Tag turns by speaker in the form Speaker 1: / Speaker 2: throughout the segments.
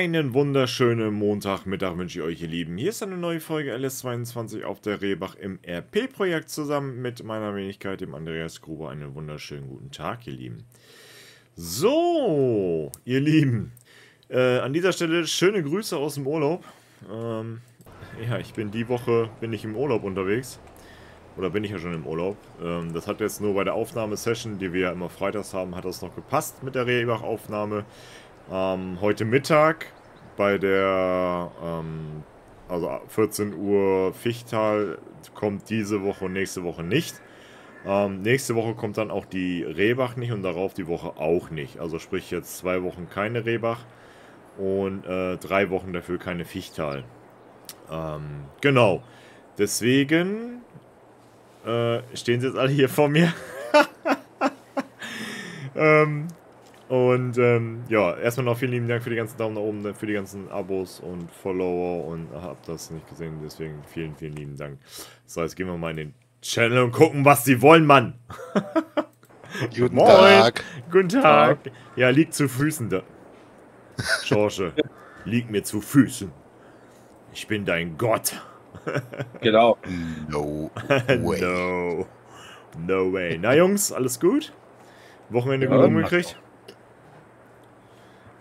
Speaker 1: Einen wunderschönen Montagmittag wünsche ich euch, ihr Lieben. Hier ist eine neue Folge LS22 auf der Rehbach im RP-Projekt zusammen mit meiner Wenigkeit, dem Andreas Gruber. Einen wunderschönen guten Tag, ihr Lieben. So, ihr Lieben. Äh, an dieser Stelle schöne Grüße aus dem Urlaub. Ähm, ja, ich bin die Woche, bin ich im Urlaub unterwegs. Oder bin ich ja schon im Urlaub. Ähm, das hat jetzt nur bei der Aufnahmesession, die wir ja immer freitags haben, hat das noch gepasst mit der Rehbach-Aufnahme. Ähm, heute Mittag bei der, ähm, also 14 Uhr Fichtal kommt diese Woche und nächste Woche nicht. Ähm, nächste Woche kommt dann auch die Rehbach nicht und darauf die Woche auch nicht. Also sprich jetzt zwei Wochen keine Rehbach und äh, drei Wochen dafür keine Fichtal. Ähm, genau. Deswegen äh, stehen sie jetzt alle hier vor mir. ähm, und ähm, ja, erstmal noch vielen lieben Dank für die ganzen Daumen nach oben, für die ganzen Abos und Follower und habt das nicht gesehen, deswegen vielen, vielen lieben Dank. So, jetzt gehen wir mal in den Channel und gucken, was sie wollen, Mann.
Speaker 2: Guten Moin. Tag.
Speaker 1: Guten Tag. Ja, liegt zu Füßen da. George, liegt mir zu Füßen. Ich bin dein Gott.
Speaker 2: genau.
Speaker 1: No way. no. No way. Na Jungs, alles gut? Wochenende ja, gut umgekriegt?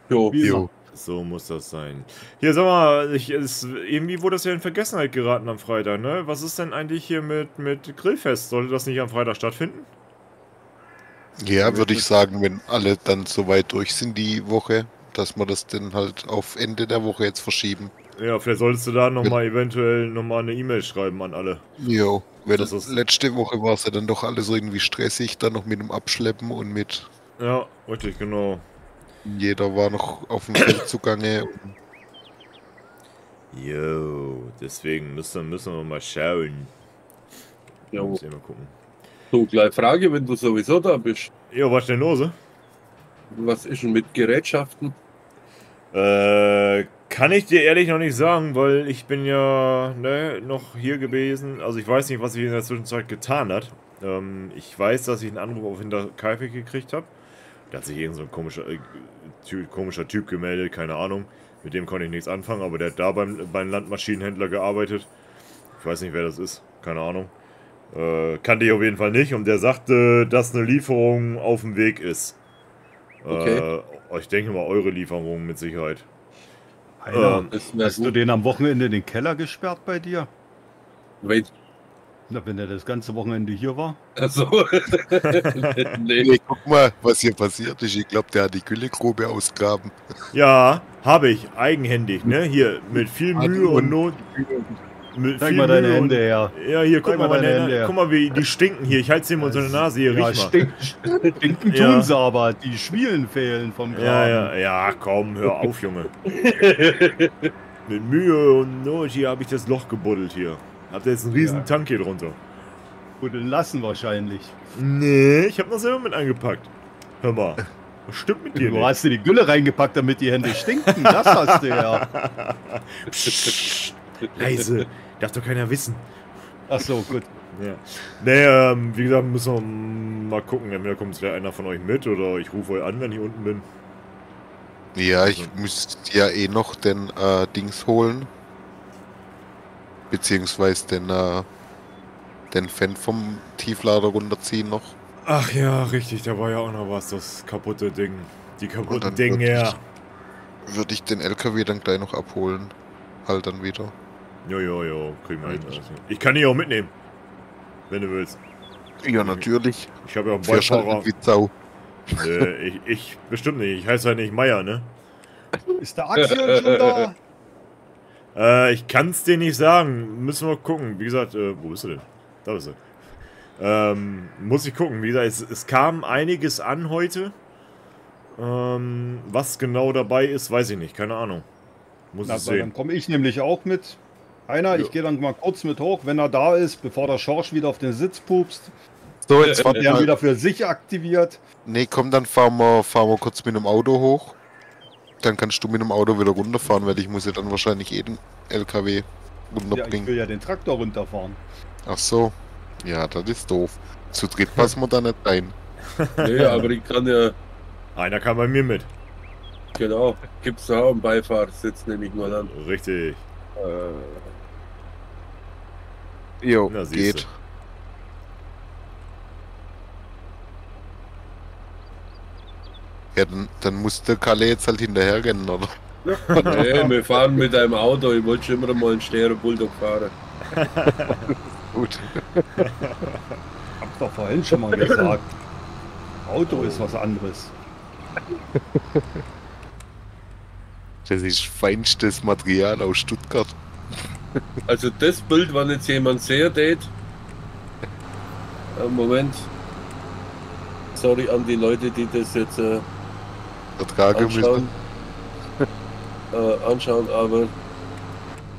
Speaker 2: Jo, jo.
Speaker 1: So muss das sein. Hier, sag mal, ich, es, irgendwie wurde das ja in Vergessenheit geraten am Freitag, ne? Was ist denn eigentlich hier mit, mit Grillfest? Sollte das nicht am Freitag stattfinden?
Speaker 2: Ja, würde ich sagen, wenn alle dann soweit durch sind die Woche, dass wir das dann halt auf Ende der Woche jetzt verschieben.
Speaker 1: Ja, vielleicht solltest du da nochmal eventuell nochmal eine E-Mail schreiben an alle.
Speaker 2: Jo, weil das ist letzte Woche war es ja dann doch alles irgendwie stressig, dann noch mit dem Abschleppen und mit.
Speaker 1: Ja, richtig, genau.
Speaker 2: Jeder war noch auf dem Feld zugange.
Speaker 1: Jo, deswegen müssen, müssen wir mal schauen.
Speaker 3: Ja, muss ich mal gucken. So, gleich Frage, wenn du sowieso da bist.
Speaker 1: Ja, was denn los?
Speaker 3: Was ist denn mit Gerätschaften?
Speaker 1: Äh, kann ich dir ehrlich noch nicht sagen, weil ich bin ja ne, noch hier gewesen. Also ich weiß nicht, was sich in der Zwischenzeit getan hat. Ähm, ich weiß, dass ich einen Anruf auf Hinterkaifeck gekriegt habe. Da hat sich irgend so ein komischer, äh, typ, komischer Typ gemeldet, keine Ahnung. Mit dem konnte ich nichts anfangen, aber der hat da beim, beim Landmaschinenhändler gearbeitet. Ich weiß nicht, wer das ist, keine Ahnung. Äh, kannte ich auf jeden Fall nicht und der sagte, dass eine Lieferung auf dem Weg ist. Okay. Äh, ich denke mal, eure Lieferung mit Sicherheit.
Speaker 4: Einer, ähm, hast du den am Wochenende in den Keller gesperrt bei dir?
Speaker 3: Wait,
Speaker 4: na, wenn er das ganze Wochenende hier war.
Speaker 3: Achso.
Speaker 2: nee. nee. guck mal, was hier passiert ist. Ich glaube, der hat die Güllegrube ausgraben.
Speaker 1: Ja, habe ich. Eigenhändig, ne? Hier, mit viel Mühe und Not.
Speaker 4: Mit Zeig mal deine Mühe Hände her.
Speaker 1: Ja, hier, guck mal, mal meine Hände. Guck mal, wie die stinken hier. Ich halte sie immer unter der Nase hier.
Speaker 4: Ja, riech stink, stinken ja. tun sie aber. Die Schwielen fehlen vom
Speaker 1: Graben. Ja, ja, ja, komm, hör auf, Junge. mit Mühe und Not hier habe ich das Loch gebuddelt hier. Habt ihr jetzt einen riesen ja. Tank hier drunter?
Speaker 4: Buddeln lassen wahrscheinlich.
Speaker 1: Nee, ich hab noch selber mit eingepackt. Hör mal. Was stimmt mit dir
Speaker 4: Du nicht? hast dir die Gülle reingepackt, damit die Hände stinken. Das hast du ja.
Speaker 1: Psst, leise. Darf doch keiner wissen.
Speaker 4: Ach so, gut.
Speaker 1: Ja. Nee, ähm, wie gesagt, müssen wir mal gucken. Entweder kommt es einer von euch mit oder ich rufe euch an, wenn ich unten bin.
Speaker 2: Ja, ich also. müsste ja eh noch den äh, Dings holen beziehungsweise den, äh, den Fan vom Tieflader runterziehen noch.
Speaker 1: Ach ja, richtig, da war ja auch noch was, das kaputte Ding. Die kaputten Dinge, ja.
Speaker 2: Würde ich den LKW dann gleich noch abholen. Halt dann wieder.
Speaker 1: Jo, jo, jo, kriegen wir hin. Ich kann ihn auch mitnehmen. Wenn du willst.
Speaker 2: Ja, natürlich.
Speaker 1: Ich habe ja auch einen Beifahrer. Wie Sau. Äh, ich, ich bestimmt nicht. Ich heiße ja nicht Meier, ne?
Speaker 4: Ist der Axel schon da?
Speaker 1: Äh, ich kann es dir nicht sagen. Müssen wir gucken. Wie gesagt, äh, wo bist du denn? Da bist du. Ähm, muss ich gucken. Wie gesagt, es, es kam einiges an heute. Ähm, was genau dabei ist, weiß ich nicht. Keine Ahnung.
Speaker 4: Muss Na, ich sehen. Dann komme ich nämlich auch mit. Einer, ja. ich gehe dann mal kurz mit hoch, wenn er da ist, bevor der Schorsch wieder auf den Sitz pupst. So, jetzt wird er wieder für sich aktiviert.
Speaker 2: Nee, komm, dann fahren wir, fahren wir kurz mit dem Auto hoch. Dann kannst du mit dem Auto wieder runterfahren, weil ich muss ja dann wahrscheinlich jeden LKW
Speaker 4: runterbringen. Ja, ich will ja den Traktor runterfahren.
Speaker 2: Ach so. Ja, das ist doof. Zu dritt passen wir da nicht rein.
Speaker 3: nee, aber ich kann ja...
Speaker 1: Einer kam bei mir mit.
Speaker 3: Genau, gibt es auch einen Beifahrersitz, nehme ich mal an.
Speaker 1: Richtig. Äh,
Speaker 2: jo, Na, geht. Ja, dann, dann muss der Kalle jetzt halt hinterher rennen, oder?
Speaker 3: nee, wir fahren mit einem Auto. Ich wollte schon immer mal einen Sterne Bulldog fahren.
Speaker 4: Gut. Hab doch vorhin schon mal gesagt. Auto ist was anderes.
Speaker 2: Das ist feinstes Material aus Stuttgart.
Speaker 3: Also das Bild, wenn jetzt jemand sehr tät. Äh, Moment. Sorry an die Leute, die das jetzt äh,
Speaker 2: ertragen
Speaker 3: anschauen. äh, anschauen, aber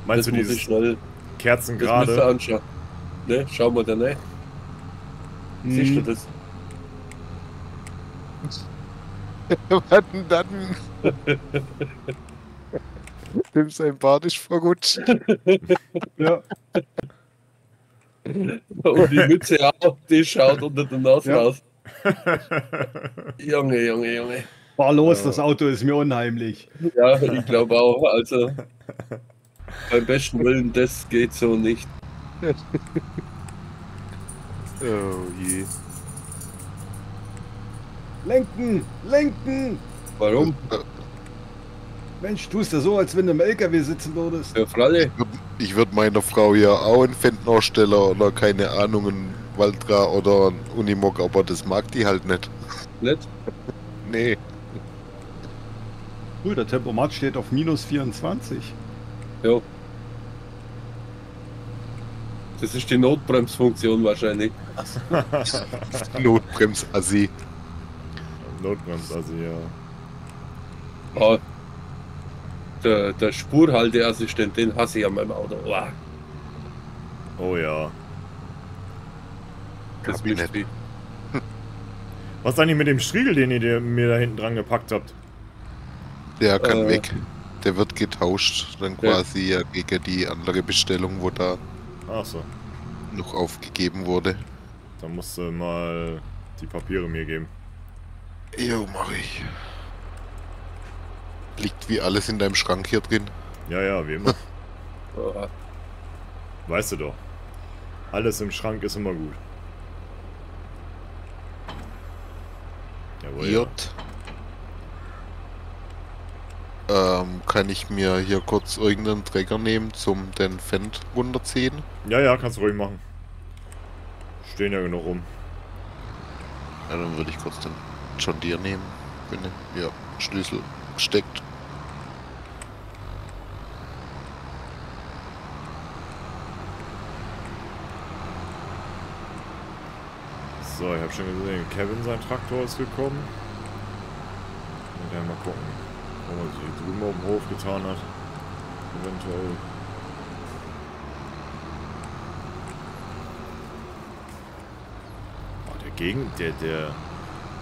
Speaker 1: Meinst du dieses schnell, Kerzen gerade?
Speaker 3: anschauen. Ne, schau mal da ne. Hm. Siehst du das?
Speaker 2: Was denn dann? Dem sein Bart ist verrutscht.
Speaker 3: ja. Und die Mütze auch, die schaut unter der Nase ja. raus. Junge, Junge, Junge.
Speaker 4: Fahr los, ja. das Auto ist mir unheimlich.
Speaker 3: Ja, ich glaube auch. Also, beim besten Willen, das geht so nicht.
Speaker 2: oh je.
Speaker 4: Lenken! Lenken!
Speaker 3: Warum?
Speaker 4: Mensch, tust du so, als wenn du im LKW sitzen würdest.
Speaker 3: Ja, Fralle.
Speaker 2: Ich würde meiner Frau ja auch einen Fendenaussteller oder keine Ahnung, einen Valtra oder einen Unimog, aber das mag die halt nicht.
Speaker 3: Nicht?
Speaker 2: nee.
Speaker 4: Cool, der Tempomat steht auf minus 24.
Speaker 3: Jo. Das ist die Notbremsfunktion wahrscheinlich.
Speaker 2: Notbremsassi.
Speaker 1: Notbremsassi, ja.
Speaker 3: Oh, der, der Spurhalteassistent, den hasse ich an meinem Auto. Oh,
Speaker 1: oh ja.
Speaker 3: Das Kabinett.
Speaker 1: Was ist eigentlich mit dem Striegel, den ihr mir da hinten dran gepackt habt?
Speaker 2: Der kann äh, weg. Der wird getauscht, dann quasi ja. gegen die andere Bestellung, wo da
Speaker 1: so.
Speaker 2: noch aufgegeben wurde.
Speaker 1: Dann musst du mal die Papiere mir geben.
Speaker 2: Jo, mach ich. Liegt wie alles in deinem Schrank hier drin?
Speaker 1: Ja, ja, wie immer. weißt du doch. Alles im Schrank ist immer gut.
Speaker 2: Jawohl, J. Ja. Ähm, kann ich mir hier kurz irgendeinen Träger nehmen zum den Fendt runterziehen?
Speaker 1: Ja, ja, kannst du ruhig machen. Stehen ja genug rum.
Speaker 2: Ja, dann würde ich kurz den John Deere nehmen. Bitte. Ja, Schlüssel gesteckt.
Speaker 1: So, ich habe schon gesehen, Kevin, sein Traktor ist gekommen. Und dann mal gucken, wo man sich drüben auf dem Hof getan hat. Eventuell. Oh, der Gegend, der, der,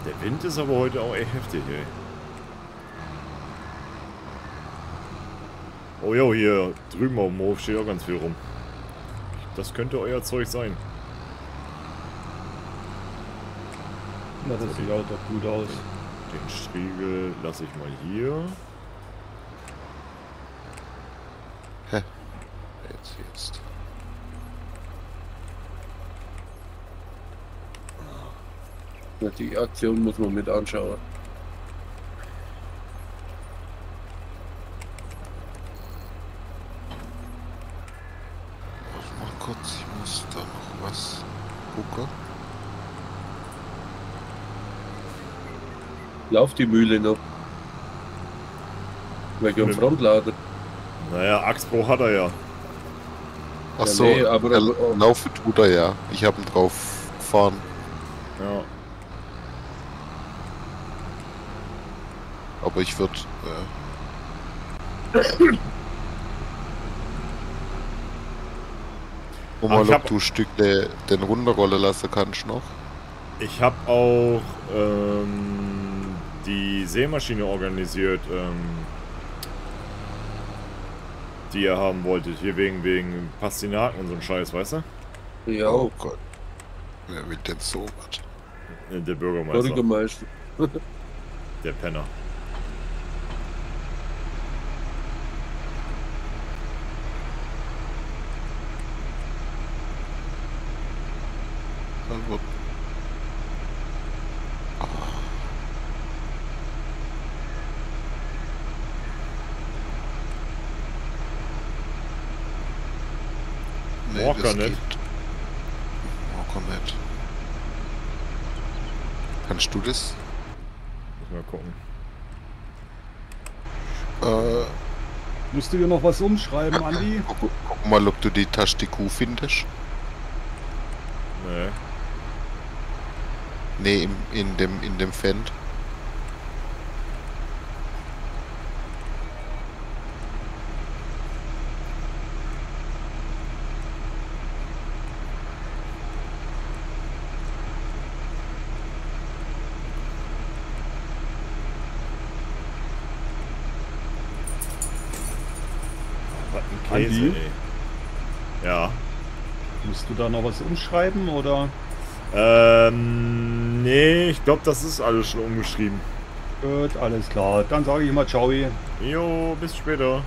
Speaker 1: der Wind ist aber heute auch echt heftig, ey. Oh jo, hier drüben auf dem Hof steht auch ganz viel rum. Das könnte euer Zeug sein.
Speaker 4: Na, das sieht auch doch gut aus.
Speaker 1: Den Striegel lasse ich mal hier.
Speaker 2: Hä? Jetzt, jetzt.
Speaker 3: Die Aktion muss man mit anschauen.
Speaker 2: Mal kurz, ich muss da noch was gucken.
Speaker 3: Lauf die Mühle noch. Wegen dem Frontlader.
Speaker 1: Naja, Achsbruch hat er ja.
Speaker 2: Ach so, ja, nee, aber er, laufen tut er ja. Ich habe ihn drauf gefahren.
Speaker 1: Ja.
Speaker 2: Aber ich würde. Äh, Wo mal, ob du Stück den runterrollen lassen kannst noch.
Speaker 1: Ich habe auch ähm, die Seemaschine organisiert, ähm, die ihr haben wolltet. Hier wegen, wegen Pastinaken und so ein Scheiß, weißt
Speaker 2: du? Ja. Oh Gott. Wer wird denn so was?
Speaker 1: Äh, der Bürgermeister.
Speaker 3: Bürgermeister.
Speaker 1: Der Penner. Nee, Walker nicht.
Speaker 2: Walker nicht. Kannst du das?
Speaker 1: Mal gucken.
Speaker 4: Äh, Musst du dir noch was umschreiben, Andi?
Speaker 2: Guck, guck mal, ob du die Taste Q findest.
Speaker 1: Nee.
Speaker 2: Nee, in, in dem in dem Fend.
Speaker 1: Käse, Andi? Ja.
Speaker 4: Musst du da noch was umschreiben oder?
Speaker 1: Ähm, nee, ich glaube, das ist alles schon umgeschrieben.
Speaker 4: Gut, alles klar. Dann sage ich mal ciao.
Speaker 1: Jo, bis später.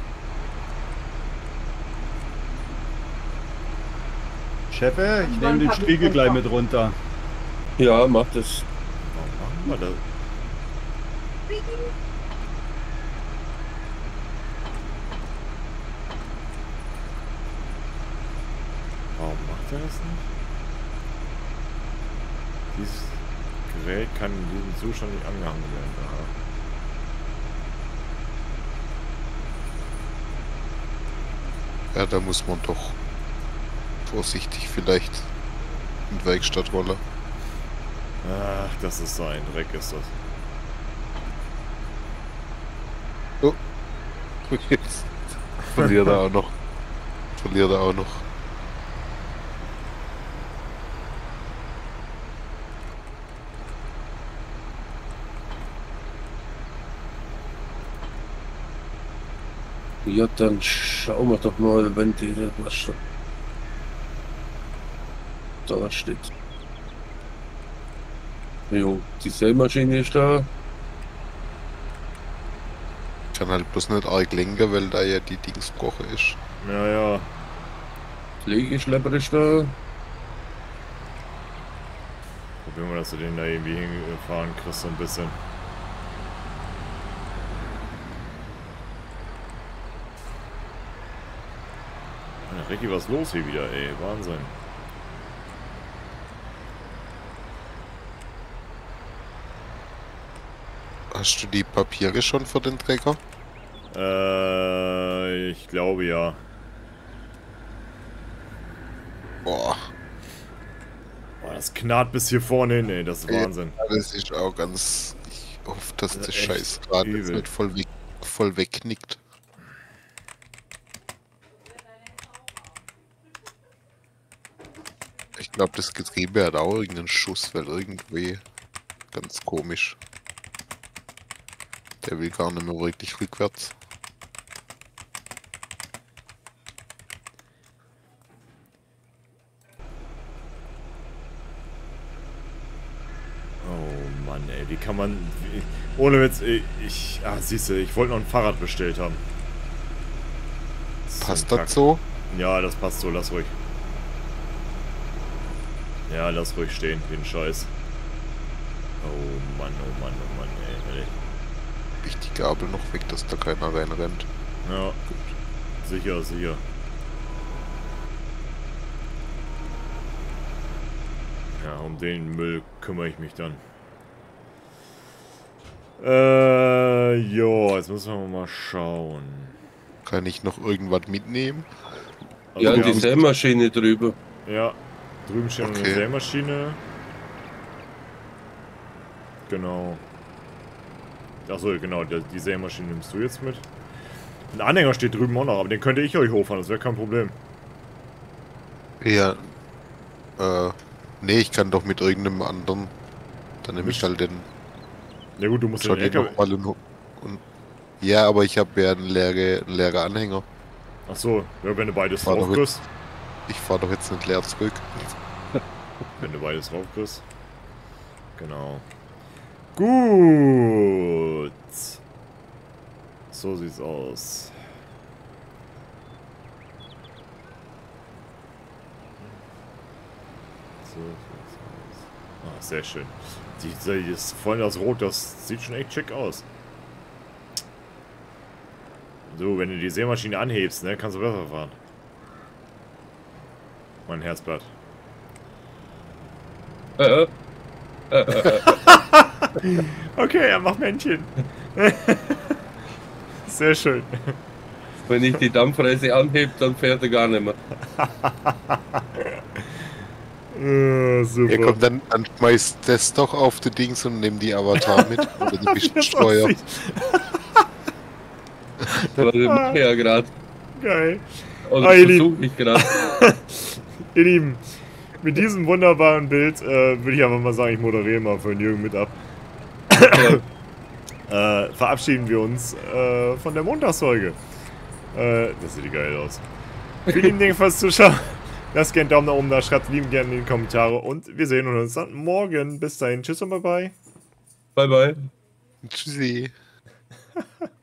Speaker 4: Chefe, ich nehme den Spiegel gleich mit runter.
Speaker 3: Ja, mach das.
Speaker 1: Warum machen wir das? Nicht? Dieses Gerät kann in diesem Zustand nicht angehangen werden. Aha.
Speaker 2: Ja, da muss man doch vorsichtig vielleicht in Werkstattrolle.
Speaker 1: Ach, das ist so ein Dreck, ist das.
Speaker 2: Oh. Jetzt verliert er auch noch. Verliert er auch noch.
Speaker 3: Ja, dann schauen wir doch mal, wenn die was da steht. Jo, die Sämaschine ist da.
Speaker 2: Kann halt bloß nicht arg lenken, weil da ja die Dingsbroche ist.
Speaker 1: Ja, ja.
Speaker 3: Pflegeschlepper ist da.
Speaker 1: Probieren wir, dass du den da irgendwie hinfahren kriegst, so ein bisschen. Richtig was los hier wieder, ey. Wahnsinn.
Speaker 2: Hast du die Papiere schon für den Träger?
Speaker 1: Äh, ich glaube ja.
Speaker 2: Boah.
Speaker 1: Boah, das knarrt bis hier vorne hin, ey. Das ist Wahnsinn.
Speaker 2: Ja, das ist auch ganz... Ich hoffe, dass das, das scheiß Rad nicht voll, weg, voll wegknickt. Ich glaube, das Getriebe hat auch irgendeinen Schuss, weil irgendwie ganz komisch. Der will gar nicht mehr wirklich rückwärts.
Speaker 1: Oh Mann, ey, wie kann man... Ohne Witz, ich... Ah, siehst du, ich wollte noch ein Fahrrad bestellt haben.
Speaker 2: Das passt das so?
Speaker 1: Ja, das passt so, lass ruhig. Ja, lass ruhig stehen, wie ein Scheiß. Oh Mann, oh Mann, oh Mann, ey. ey.
Speaker 2: Ich die Gabel noch weg, dass da keiner reinrennt.
Speaker 1: Ja, gut. Sicher, sicher. Ja, um den Müll kümmere ich mich dann. Äh, jo, jetzt müssen wir mal schauen.
Speaker 2: Kann ich noch irgendwas mitnehmen?
Speaker 3: Also ja, die Sämaschine drüber.
Speaker 1: Ja, Drüben steht okay. eine Sämaschine. Genau. Achso, genau, die Sämaschine nimmst du jetzt mit. Ein Anhänger steht drüben auch noch, aber den könnte ich euch hochfahren, das wäre kein Problem.
Speaker 2: Ja. Äh. Nee, ich kann doch mit irgendeinem anderen. Dann nehme ich halt den.
Speaker 1: Ja gut, du musst den LKW...
Speaker 2: Mal und, und, Ja, aber ich habe ja einen leeren leere Anhänger.
Speaker 1: Achso, ja, wenn du beides drauf kriegst.
Speaker 2: Ich fahre doch jetzt nicht leer zurück.
Speaker 1: Wenn du beides drauf kriegst. Genau. Gut. So sieht's aus. So sieht's aus. Ah, sehr schön. Die, die ist voll das Rot, das sieht schon echt schick aus. So, wenn du die Sämaschine anhebst, ne, kannst du besser fahren. Mein Herzblatt.
Speaker 3: Äh, äh,
Speaker 1: okay, er macht Männchen. Sehr schön.
Speaker 3: Wenn ich die Dampfreise anhebe, dann fährt er gar nicht mehr.
Speaker 2: Uh, super. Ja, komm, dann, dann schmeißt das doch auf die Dings und nimm die Avatar mit. Oder du bist Steuer.
Speaker 3: das mache ich ja gerade.
Speaker 1: Geil.
Speaker 3: Oder ah, versuche ich gerade.
Speaker 1: Ihr Lieben, mit diesem wunderbaren Bild äh, würde ich einfach mal sagen, ich moderiere mal für den Jürgen mit ab. äh, verabschieden wir uns äh, von der Montagsfolge. Äh, das sieht geil aus. Vielen lieben Dank fürs Zuschauen. Lasst gerne einen Daumen nach oben da, schreibt lieben gerne in die Kommentare und wir sehen uns dann morgen. Bis dahin, tschüss und bye bye.
Speaker 3: Bye bye.
Speaker 2: Tschüssi.